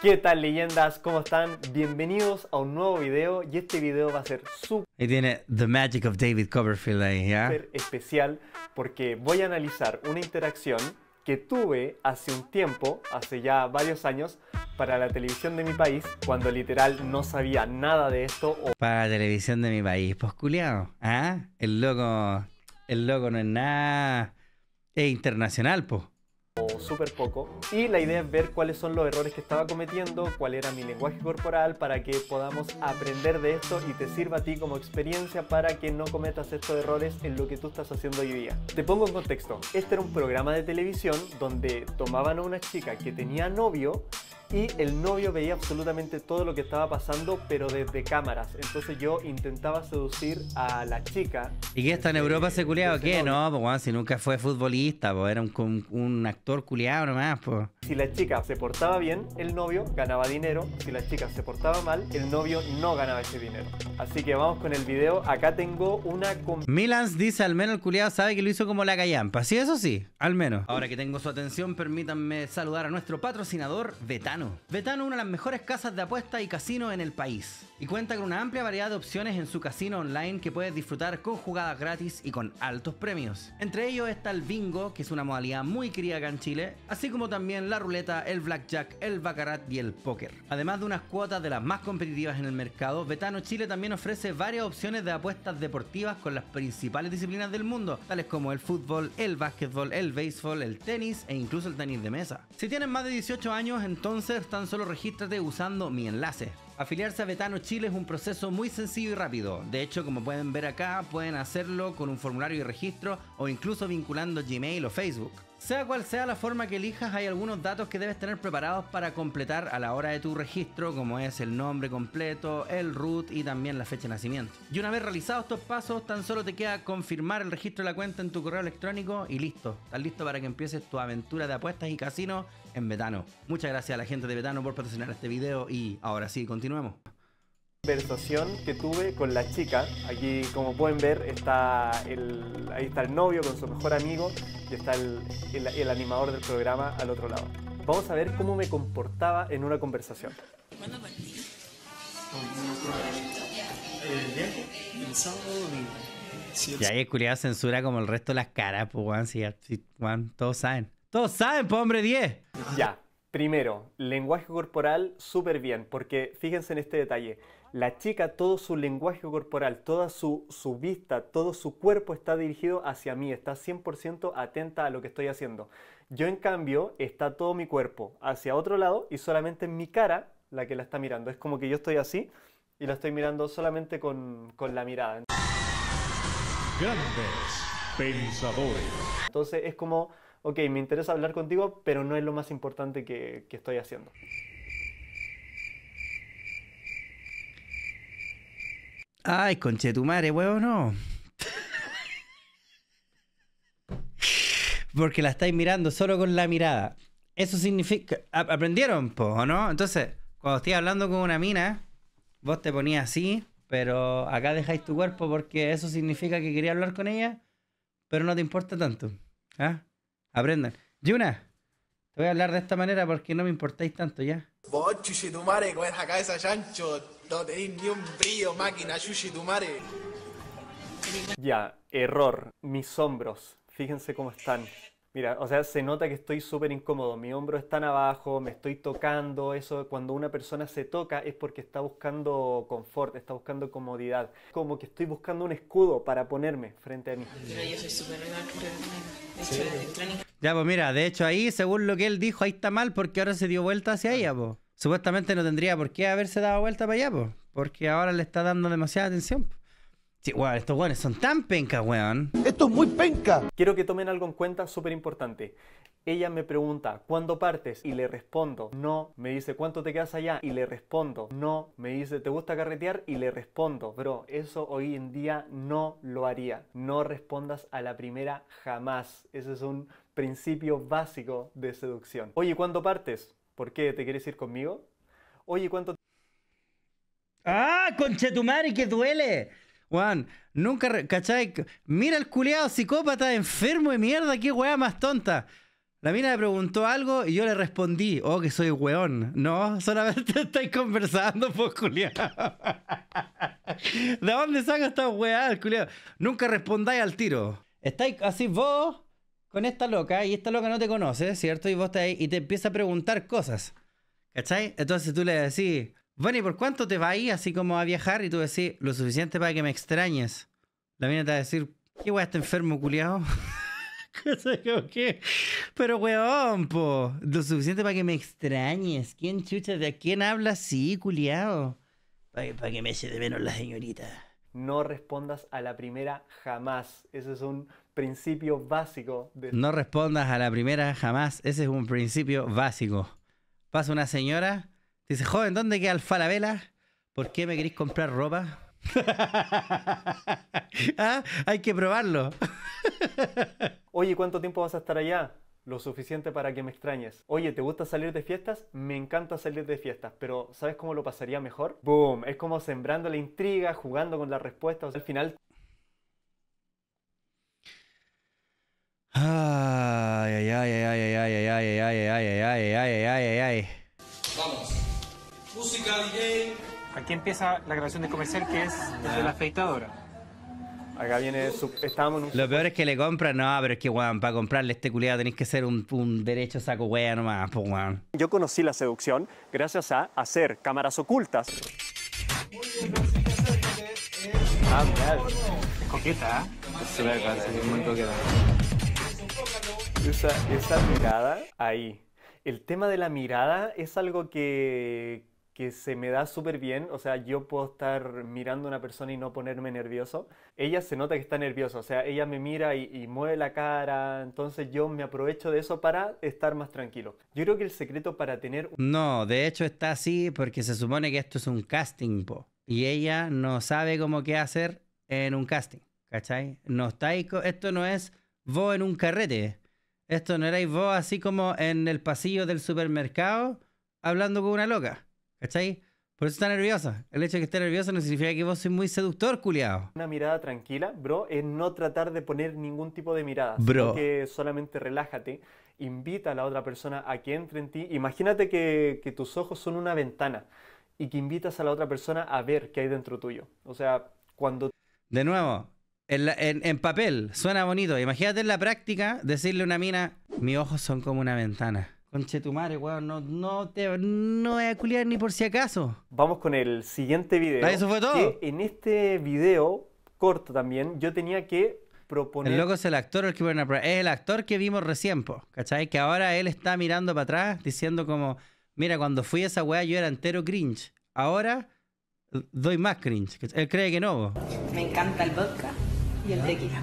¿Qué tal leyendas? ¿Cómo están? Bienvenidos a un nuevo video y este video va a ser súper Y tiene The Magic of David Copperfield ahí, ¿ya? especial porque voy a analizar una interacción que tuve hace un tiempo, hace ya varios años, para la televisión de mi país, cuando literal no sabía nada de esto o Para la televisión de mi país, pues culiao. ¿Ah? El loco. El loco no es nada. Es internacional, pues. o súper poco. Y la idea es ver cuáles son los errores que estaba cometiendo, cuál era mi lenguaje corporal, para que podamos aprender de esto y te sirva a ti como experiencia para que no cometas estos errores en lo que tú estás haciendo hoy día. Te pongo en contexto. Este era un programa de televisión donde tomaban a una chica que tenía novio y el novio veía absolutamente todo lo que estaba pasando, pero desde cámaras. Entonces yo intentaba seducir a la chica. ¿Y qué está en desde- Europa ese culiao? desde ¿Qué? No, pues weón, si nunca fue futbolista, pues era un, actor culiao nomás, pues. Si la chica se portaba bien, el novio ganaba dinero. Si la chica se portaba mal, el novio no ganaba ese dinero. Así que vamos con el video. Acá tengo una Milans dice al menos el culiao sabe que lo hizo como la callampa. Sí, eso sí, al menos. Ahora que tengo su atención, permítanme saludar a nuestro patrocinador, Betano. Betano, una de las mejores casas de apuesta y casino en el país. Y cuenta con una amplia variedad de opciones en su casino online que puedes disfrutar con jugadas gratis y con altos premios. Entre ellos está el bingo, que es una modalidad muy querida en Chile, así como también la ruleta, el blackjack, el baccarat y el póker. Además de unas cuotas de las más competitivas en el mercado, Betano Chile también ofrece varias opciones de apuestas deportivas con las principales disciplinas del mundo, tales como el fútbol, el básquetbol, el béisbol, el tenis e incluso el tenis de mesa. Si tienes más de 18 años, entonces tan solo regístrate usando mi enlace. Afiliarse a Betano Chile es un proceso muy sencillo y rápido. De hecho, como pueden ver acá, pueden hacerlo con un formulario de registro o incluso vinculando Gmail o Facebook. Sea cual sea la forma que elijas, hay algunos datos que debes tener preparados para completar a la hora de tu registro, como es el nombre completo, el root y también la fecha de nacimiento. Y una vez realizados estos pasos, tan solo te queda confirmar el registro de la cuenta en tu correo electrónico y listo. Estás listo para que empieces tu aventura de apuestas y casinos en Betano. Muchas gracias a la gente de Betano por patrocinar este video y ahora sí, continuemos. Conversación que tuve con la chica. Aquí, como pueden ver, está el, ahí está el novio con su mejor amigo y está el, el- el animador del programa al otro lado. Vamos a ver cómo me comportaba en una conversación. El sábado domingo. Si el Y ahí el culiado censura como el resto de las caras, pues, weón. Si, weón, todos saben. Todos saben, pues, hombre, 10. Ya, primero, lenguaje corporal súper bien, porque fíjense en este detalle. La chica, todo su lenguaje corporal, toda su, su vista, todo su cuerpo está dirigido hacia mí, está 100% atenta a lo que estoy haciendo. Yo, en cambio, está todo mi cuerpo hacia otro lado y solamente mi cara la que la está mirando. Es como que yo estoy así y la estoy mirando solamente con, con la mirada. Grandes pensadores. Entonces es como, ok, me interesa hablar contigo, pero no es lo más importante que, estoy haciendo. Ay, conche tu madre, huevo, no. Porque la estáis mirando solo con la mirada. Eso significa. ¿Aprendieron, po, no? Entonces, cuando estoy hablando con una mina, vos te ponías así, pero acá dejáis tu cuerpo porque eso significa que quería hablar con ella, pero no te importa tanto. ¿Ah? Aprendan. Yuna, te voy a hablar de esta manera porque no me importáis tanto, ¿ya? Vos, chuchitumare, con esa cabeza chancho, no tenéis ni un brillo, máquina, chuchitumare. Ya, error. Mis hombros. Fíjense cómo están. Mira, o sea, se nota que estoy súper incómodo. Mis hombros están abajo, me estoy tocando. Eso, cuando una persona se toca es porque está buscando confort, está buscando comodidad. Como que estoy buscando un escudo para ponerme frente a mí. Pero yo soy súper De hecho, Ya, pues mira, de hecho ahí, según lo que él dijo, ahí está mal porque ahora se dio vuelta hacia ella, pues. Supuestamente no tendría por qué haberse dado vuelta para allá, pues. Porque ahora le está dando demasiada atención. po. Sí, weón, estos weones son tan pencas, weón. Esto es muy penca. Quiero que tomen algo en cuenta súper importante. Ella me pregunta, ¿cuándo partes? Y le respondo, no. Me dice, ¿cuánto te quedas allá? Y le respondo, no. Me dice, ¿te gusta carretear? Y le respondo, bro, eso hoy en día no lo haría. No respondas a la primera jamás. Ese es un principio básico de seducción. Oye, ¿cuándo partes? ¿Por qué? ¿Te quieres ir conmigo? Oye, ¿cuánto ¡Ah, conchetumare, que duele! Juan, nunca, re- ¿cachai? Mira el culiado psicópata enfermo de mierda, qué weá más tonta. La mina me preguntó algo y yo le respondí, oh, que soy weón. No, solamente estáis conversando, pues, culiado. ¿De dónde saca esta weá, culiado? Nunca respondáis al tiro. Estáis así vos con esta loca y esta loca no te conoce, ¿cierto? Y vos estás ahí y te empieza a preguntar cosas. ¿Cachai? Entonces tú le decís, bueno, ¿y por cuánto te vas ahí así como a viajar? Y tú decís, lo suficiente para que me extrañes. La mina te va a decir, ¿qué weá está enfermo, culiao? Que, Pero weón, po, lo suficiente para que me extrañes. ¿Quién chucha de quién habla así, culiao? Para que me eche de menos la señorita. No respondas a la primera jamás. Ese es un principio básico de No respondas a la primera jamás. Ese es un principio básico. Pasa una señora, dice, joven, ¿dónde queda el Falabella? ¿Por qué me queréis comprar ropa? Ah, Hay que probarlo. Oye, ¿cuánto tiempo vas a estar allá? Lo suficiente para que me extrañes. Oye, ¿te gusta salir de fiestas? Me encanta salir de fiestas, pero ¿sabes cómo lo pasaría mejor? Boom, es como sembrando la intriga, jugando con las respuestas. Al final Ay, ay, ay, ay, ay, ay, ay, ay, ay, ay, ay, ay, ay, ay, ay, ay. Aquí empieza la grabación de comercial que es desde la afeitadora. Acá viene su... Estábamos en un... Lo peor es que le compran, no, pero es que, weón, para comprarle este culiado tenéis que ser un, un derecho saco wea nomás, pues, weón. Yo conocí la seducción gracias a hacer cámaras ocultas. Ah, mira, Es coqueta, ¿eh? Se ve acá, se ve muy coqueta. esa, esa mirada ahí. El tema de la mirada es algo que, que se me da súper bien. O sea, yo puedo estar mirando a una persona y no ponerme nervioso. Ella se nota que está nerviosa. O sea, ella me mira y, mueve la cara. Entonces yo me aprovecho de eso para estar más tranquilo. Yo creo que el secreto para tener No, de hecho está así porque se supone que esto es un casting, po. Y ella no sabe cómo qué hacer en un casting, ¿cachai? No está esto no es vos en un carrete. Esto no erais vos así como en el pasillo del supermercado hablando con una loca, ¿cachai? Por eso está nerviosa. El hecho de que esté nerviosa no significa que vos sois muy seductor, culiao. Una mirada tranquila, bro, es no tratar de poner ningún tipo de mirada, Bro. que solamente relájate, invita a la otra persona a que entre en ti. Imagínate que, que tus ojos son una ventana y que invitas a la otra persona a ver qué hay dentro tuyo. O sea, cuando De nuevo, en, la- en- en papel suena bonito. Imagínate en la práctica decirle a una mina, mis ojos son como una ventana. Conche tu madre, weón, no, no te no voy a culiar ni por si acaso. vamos con el siguiente video, ¿eso fue todo? que en este video corto también yo tenía que proponer El loco es el actor el que prueba. Es el actor que vimos recién, po, ¿cachai? Que ahora él está mirando para atrás diciendo como, mira, cuando fui a esa weá yo era entero cringe. Ahora doy más cringe. Él cree que no, po. Me encanta el vodka y el tequila.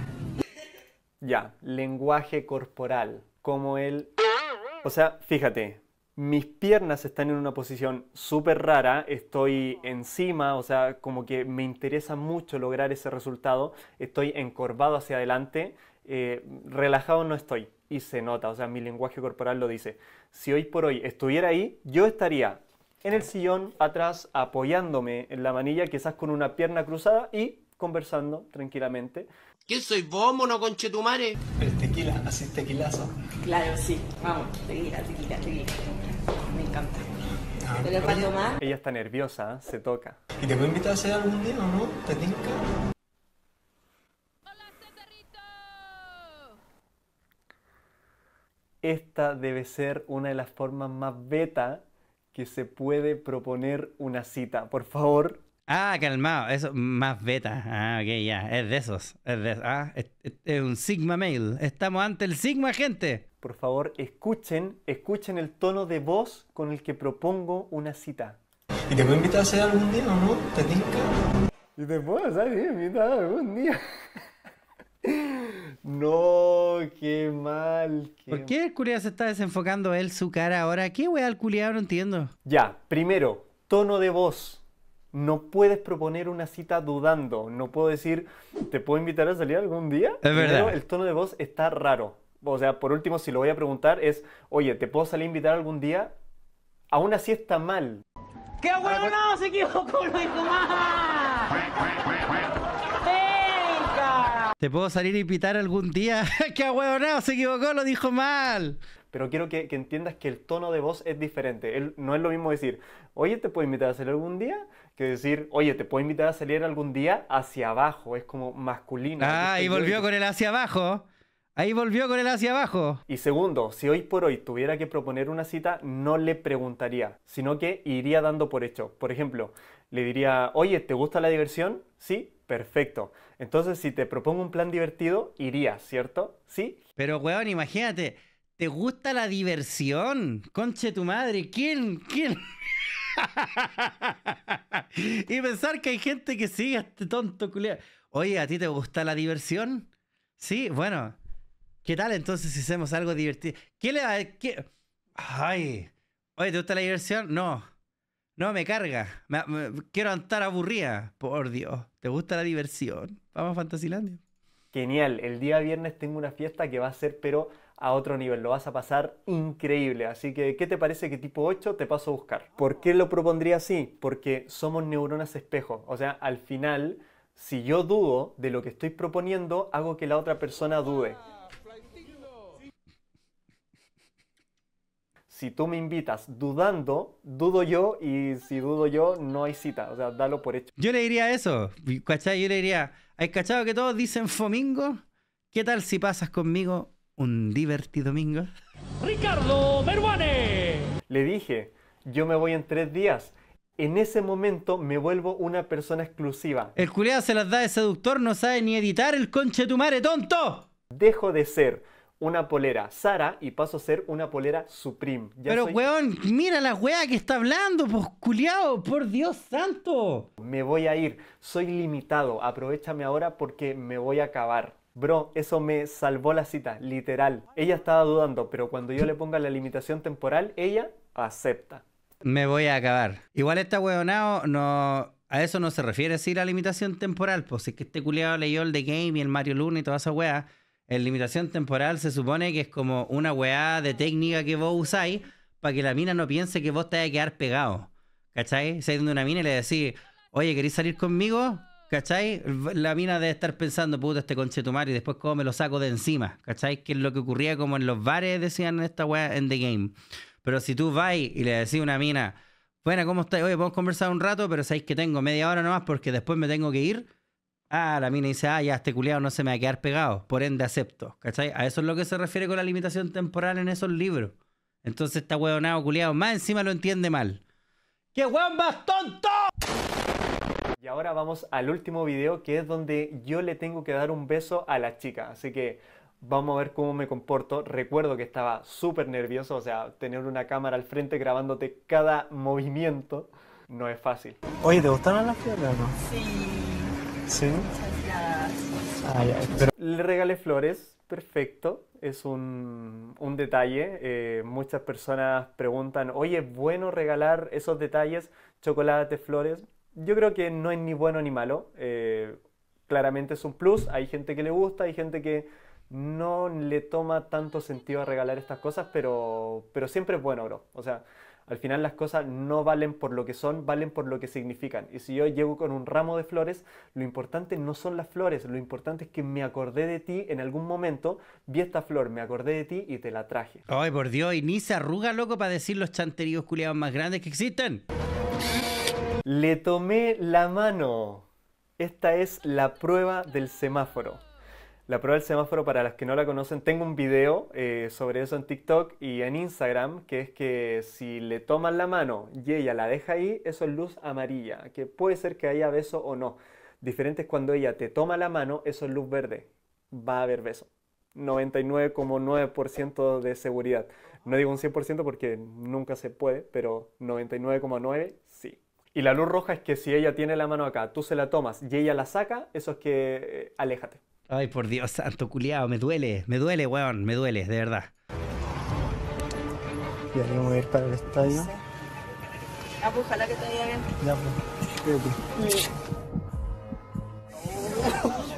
Ya, lenguaje corporal, como el... O sea, fíjate, mis piernas están en una posición súper rara, estoy encima, o sea, como que me interesa mucho lograr ese resultado, estoy encorvado hacia adelante, eh, relajado no estoy, y se nota, o sea, mi lenguaje corporal lo dice. Si hoy por hoy estuviera ahí, yo estaría en el sillón atrás apoyándome en la manilla, quizás con una pierna cruzada y conversando tranquilamente. ¿Quién soy vos, mono conchetumare? El tequila, así tequilazo. Claro, sí. Vamos, tequila, tequila, tequila. Me encanta. Pero para tomar, Ella está nerviosa, ¿eh? se toca. ¿Y te puedo invitar a hacer algún día o no? ¿Te tinca? Esta debe ser una de las formas más beta que se puede proponer una cita. Por favor, Ah, calmado, eso, más beta. Ah, ok, ya, es de esos. Es, de, ah, es, es- es un Sigma Mail. Estamos ante el Sigma, gente. por favor, escuchen, escuchen el tono de voz con el que propongo una cita. ¿Y te puedo invitar a hacer algún día o no? ¿Te tinca? Y te puedo salir invitar algún día. No, qué mal. qué ¿Por qué el culiado se está desenfocando él su cara ahora? ¿Qué wea el culiado? No entiendo. Ya, primero, tono de voz. No puedes proponer una cita dudando. No puedo decir, ¿te puedo invitar a salir algún día? Es verdad. Primero, el tono de voz está raro. O sea, por último, si lo voy a preguntar es, oye, ¿te puedo salir a invitar algún día? Aún así está mal. ¡Qué bueno! ¡Se equivocó! ¡Lo dijo más! ¿Te puedo salir y pitar algún día? ¡Qué huevonao! Se equivocó, lo dijo mal. Pero quiero que, que entiendas que el tono de voz es diferente. Él- no es lo mismo decir, oye, ¿te puedo invitar a salir algún día? Que decir, oye, ¿te puedo invitar a salir algún día? Hacia abajo, es como masculino. Ah, yo volvió y- con el hacia abajo. Ahí volvió con el hacia abajo. Y segundo, si hoy por hoy tuviera que proponer una cita, no le preguntaría, sino que iría dando por hecho. Por ejemplo, le diría, oye, ¿te gusta la diversión? Sí, perfecto. Entonces, si te propongo un plan divertido, irías, ¿cierto? Sí, Pero, weón, imagínate. ¿Te gusta la diversión? Conche tu madre. ¿Quién? ¿Quién? y pensar que hay gente que sigue a este tonto culiao. Oye, ¿a ti te gusta la diversión? Sí, bueno. ¿Qué tal entonces si hacemos algo divertido? ¿Qué le va qué? Ay. Oye, ¿te gusta la diversión? No. No, me carga. Me- quiero estar aburrida. Por Dios. ¿Te gusta la diversión? Vamos a Fantasilandia. Genial, el día viernes tengo una fiesta que va a ser pero a otro nivel, lo vas a pasar increíble, así que ¿qué te parece que tipo 8 te paso a buscar? ¿Por qué lo propondría así? Porque somos neuronas espejo, o sea, al final, si yo dudo de lo que estoy proponiendo, hago que la otra persona dude. Si tú me invitas dudando, dudo yo y si dudo yo, no hay cita, o sea, dalo por hecho. Yo le diría eso, ¿cachai? Yo le diría, ¿hay cachado que todos dicen fomingo? ¿Qué tal si pasas conmigo un divertido domingo? Ricardo Meruane. Le dije, yo me voy en tres días. En ese momento me vuelvo una persona exclusiva. El culiado se las da de seductor, no sabe ni editar el conche tu madre, tonto. Dejo de ser una polera Sara y paso a ser una polera Supreme. Ya Pero soy- weón, mira la weá que está hablando, pues culiado, por Dios santo. Me voy a ir. Soy limitado. Aprovechame ahora porque me voy a acabar. Bro, eso me salvó la cita, literal. Ella estaba dudando, pero cuando yo le ponga la limitación temporal, ella acepta. Me voy a acabar. Igual esta weonao no. A eso no se refiere si la limitación temporal. Pues es que este culiado leyó el The Game y el Mario Luna y toda esa weá. En limitación temporal se supone que es como una weá de técnica que vos usáis para que la mina no piense que vos te vas a quedar pegado. ¿Cachai? Si hay una mina y le decís, oye, ¿queréis salir conmigo? ¿Cachai? La mina debe estar pensando, puta, este conchetumar y después cómo me lo saco de encima. ¿Cachai? Que es lo que ocurría como en los bares decían esta weá en The Game. Pero si tú vas y le decís a una mina, bueno, ¿cómo estás? Oye, podemos conversar un rato, pero sabéis que tengo media hora nomás porque después me tengo que ir. Ah, la mina dice, ah, ya, este culiado no se me va a quedar pegado, por ende acepto. ¿Cachai? A eso es lo que se refiere con la limitación temporal en esos libros. Entonces esta huevonado culiado más encima lo entiende mal. ¡Qué hueón más tonto! Y ahora vamos al último video que es donde yo le tengo que dar un beso a la chica. Así que vamos a ver cómo me comporto. Recuerdo que estaba súper nervioso, o sea, tener una cámara al frente grabándote cada movimiento no es fácil. Oye, ¿te gustaron las flores o no? Sí, Sí. muchas gracias. Ah, ya. Pero Le regalé flores, perfecto. Es un, un detalle. Eh, muchas personas preguntan, oye, ¿es bueno regalar esos detalles, chocolate, flores? Yo creo que no es ni bueno ni malo. Eh, claramente es un plus. Hay gente que le gusta, hay gente que no le toma tanto sentido a regalar estas cosas, pero, pero siempre es bueno, bro. O sea, al final las cosas no valen por lo que son, valen por lo que significan. Y si yo llego con un ramo de flores, lo importante no son las flores, lo importante es que me acordé de ti en algún momento, vi esta flor, me acordé de ti y te la traje. Ay, por Dios, y ni se arruga, loco, para decir los chanteríos culiados más grandes que existen. Le tomé la mano. Esta es la prueba del semáforo. La prueba del semáforo, para las que no la conocen, tengo un video eh, sobre eso en TikTok y en Instagram, que es que si le toman la mano y ella la deja ahí, eso es luz amarilla, que puede ser que haya beso o no. Diferente es cuando ella te toma la mano, eso es luz verde. Va a haber beso. 99,9% de seguridad. No digo un 100% porque nunca se puede, pero 99,9% sí. Y la luz roja es que si ella tiene la mano acá, tú se la tomas y ella la saca, eso es que eh, aléjate. Ay, por Dios santo, culiado, me duele, me duele, weón, me duele, de verdad. ya vamos a ir para el estadio. Ah, pues ojalá que te vaya bien. Ya, pues.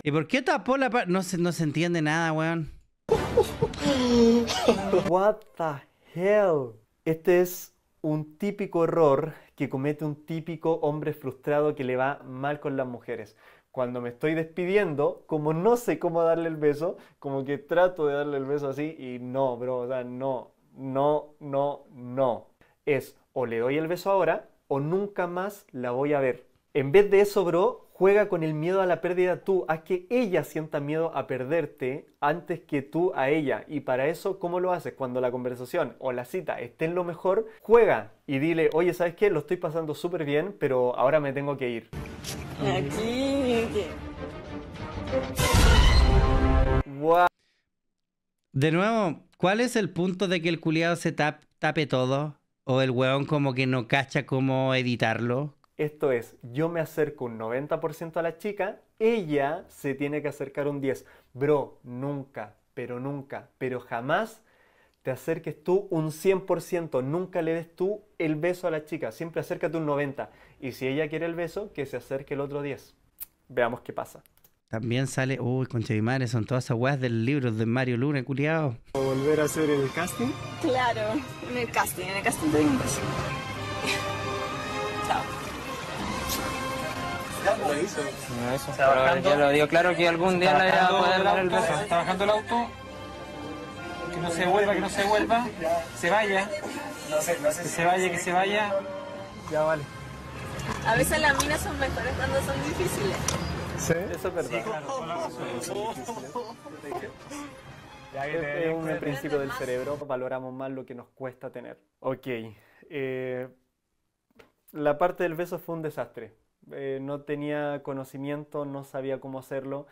¿Y por qué tapó la pa- no se, no se entiende nada, weón. What the hell? Este es un típico error que comete un típico hombre frustrado que le va mal con las mujeres. cuando me estoy despidiendo, como no sé cómo darle el beso, como que trato de darle el beso así y no, bro, o sea, no, no, no, no. Es o le doy el beso ahora o nunca más la voy a ver. En vez de eso, bro, juega con el miedo a la pérdida tú. Haz que ella sienta miedo a perderte antes que tú a ella. Y para eso, ¿cómo lo haces? Cuando la conversación o la cita esté en lo mejor, juega y dile, oye, ¿sabes qué? Lo estoy pasando súper bien, pero ahora me tengo que ir. Aquí. De nuevo, ¿cuál es el punto de que el culiado se tap- tape todo? ¿O el weón como que no cacha cómo editarlo? Esto es, yo me acerco un 90% a la chica, ella se tiene que acercar un 10. Bro, nunca, pero nunca, pero jamás te acerques tú un 100%, nunca le des tú el beso a la chica, siempre acércate un 90. Y si ella quiere el beso, que se acerque el otro 10. Veamos qué pasa. También sale, uy, concha de madre, son todas esas weas del libro de Mario Luna, culiado. ¿Volver a hacer el casting? Claro, en el casting, en el casting de un Eso, pero ya lo digo claro que algún día le voy a poder dar el beso. Está bajando el auto. Que no se vuelva, que no se vuelva. Se vaya. Que se vaya, que se vaya. Ya vale. A veces las minas son mejores cuando son difíciles. Eso es verdad. Es es un principio del cerebro, valoramos más lo que nos cuesta tener. Ok, eh, la parte del beso fue un desastre. Eh, no tenía conocimiento, no sabía cómo hacerlo.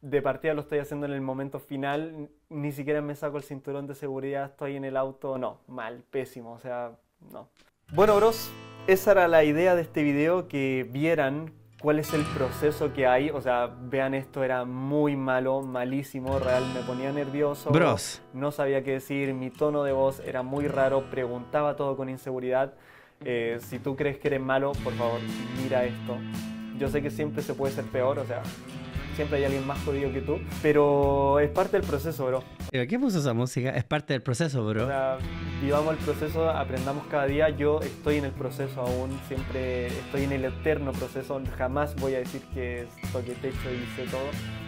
De partida lo estoy haciendo en el momento final, ni siquiera me saco el cinturón de seguridad, estoy en el auto, no, mal, pésimo, o sea, no. Bueno, bros, esa era la idea de este video, que vieran cuál es el proceso que hay, o sea, vean esto, era muy malo, malísimo, real, me ponía nervioso. Bros. No sabía qué decir, mi tono de voz era muy raro, preguntaba todo con inseguridad. Eh, si tú crees que eres malo, por favor, mira esto. Yo sé que siempre se puede ser peor, o sea, siempre hay alguien más jodido que tú, pero es parte del proceso, bro. ¿Pero ¿Qué puso esa música? Es parte del proceso, O bro. sea, vivamos el proceso, aprendamos cada día. Yo estoy en el proceso aún, siempre estoy en el eterno proceso. Jamás voy a decir que toqué techo y sé todo.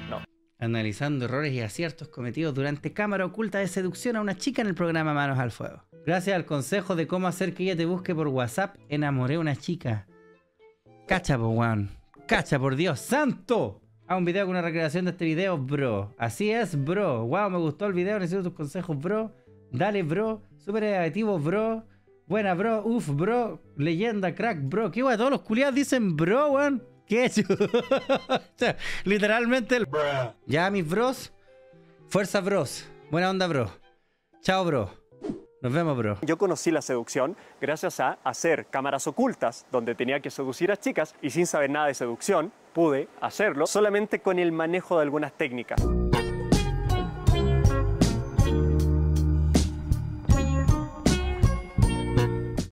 No. Analizando errores y aciertos cometidos durante cámara oculta de seducción a una chica en el programa Manos al Fuego. Gracias al consejo de cómo hacer que ella te busque por WhatsApp, enamoré a una chica. Cacha, po, weón. Cacha, por Dios santo. A un video con una recreación de este video, bro. Así es, bro. Wow, me gustó el video, necesito tus consejos, bro. Dale, bro. Súper creativo, bro. Buena, bro. Uf, bro. Leyenda, crack, bro. Qué guay, todos los culiados dicen bro, weón. Qué hecho. Literalmente el Ya, mis bros. Fuerza, bros. Buena onda, bro. Chao, bro. Nos vemos, bro. Yo conocí la seducción gracias a hacer cámaras ocultas donde tenía que seducir a chicas y sin saber nada de seducción pude hacerlo solamente con el manejo de algunas técnicas.